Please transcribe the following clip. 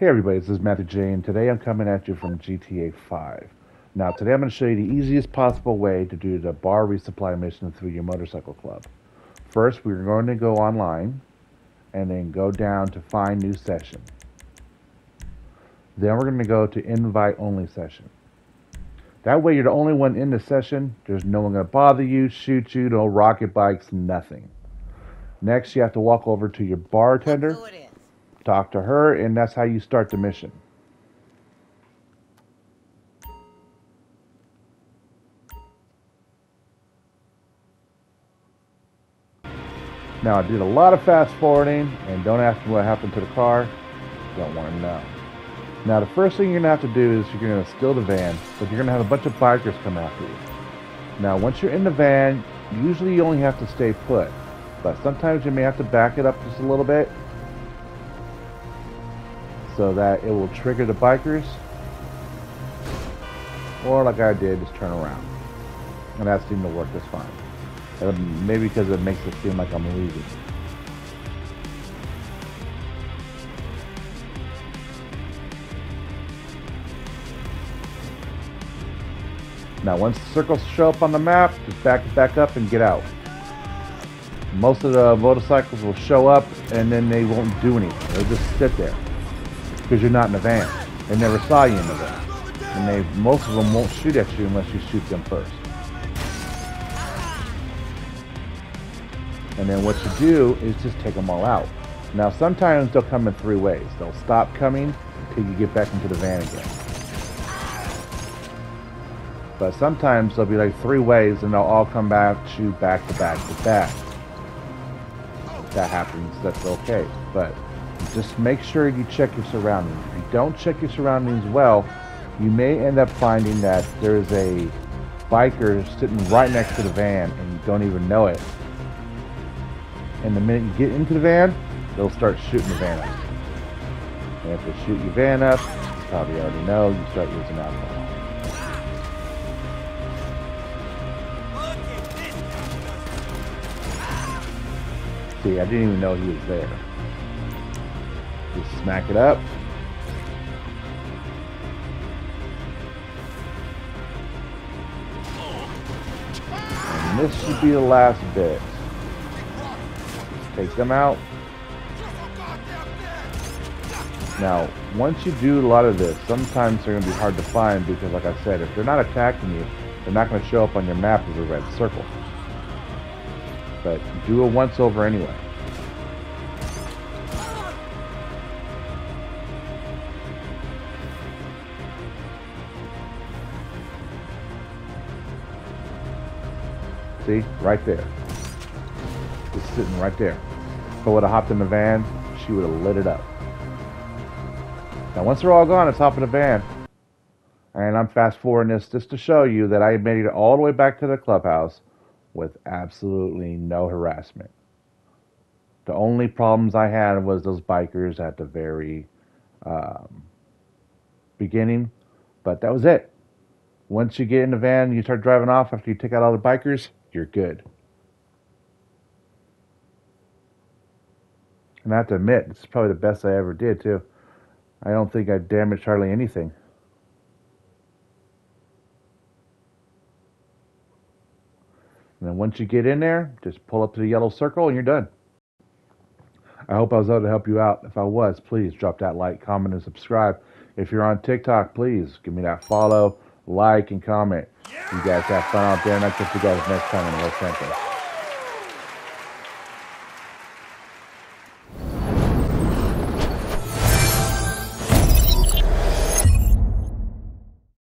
Hey everybody, this is Matthew J, and today I'm coming at you from GTA 5. Now today I'm going to show you the easiest possible way to do the bar resupply mission through your motorcycle club. First, we're going to go online, and then go down to find new session. Then we're going to go to invite only session. That way you're the only one in the session, there's no one going to bother you, shoot you, no rocket bikes, nothing. Next, you have to walk over to your bartender talk to her, and that's how you start the mission. Now, I did a lot of fast forwarding, and don't ask me what happened to the car. Don't want to know. Now, the first thing you're to have to do is you're to steal the van, but you're going to have a bunch of bikers come after you. Now, once you're in the van, usually you only have to stay put, but sometimes you may have to back it up just a little bit so that it will trigger the bikers. Or like I did just turn around. And that seemed to work just fine. Uh, maybe because it makes it seem like I'm leaving. Now once the circles show up on the map just back back up and get out. Most of the motorcycles will show up and then they won't do anything. They'll just sit there because you're not in the van. They never saw you in the van. And they most of them won't shoot at you unless you shoot them first. And then what you do is just take them all out. Now sometimes they'll come in three ways. They'll stop coming until you get back into the van again. But sometimes there'll be like three ways and they'll all come back to back to back to back. If that happens, that's okay. But just make sure you check your surroundings. If you don't check your surroundings well, you may end up finding that there's a biker sitting right next to the van and you don't even know it. And the minute you get into the van, they'll start shooting the van up. And if they shoot your van up, you probably already know, you start using alcohol. See, I didn't even know he was there. Just smack it up. And this should be the last bit. Take them out. Now, once you do a lot of this, sometimes they're going to be hard to find because, like I said, if they're not attacking you, they're not going to show up on your map as a red circle. But do a once over anyway. See? Right there. Just sitting right there. If I would have hopped in the van, she would have lit it up. Now, once they're all gone, let's hop in the van. And I'm fast forwarding this just to show you that I made it all the way back to the clubhouse with absolutely no harassment. The only problems I had was those bikers at the very um, beginning, but that was it. Once you get in the van, you start driving off after you take out all the bikers, you're good. And I have to admit, it's probably the best I ever did, too. I don't think I damaged hardly anything. And then once you get in there, just pull up to the yellow circle and you're done. I hope I was able to help you out. If I was, please drop that like, comment, and subscribe. If you're on TikTok, please give me that follow like, and comment. You guys have fun out there, and I'll catch you guys next time in World Champions.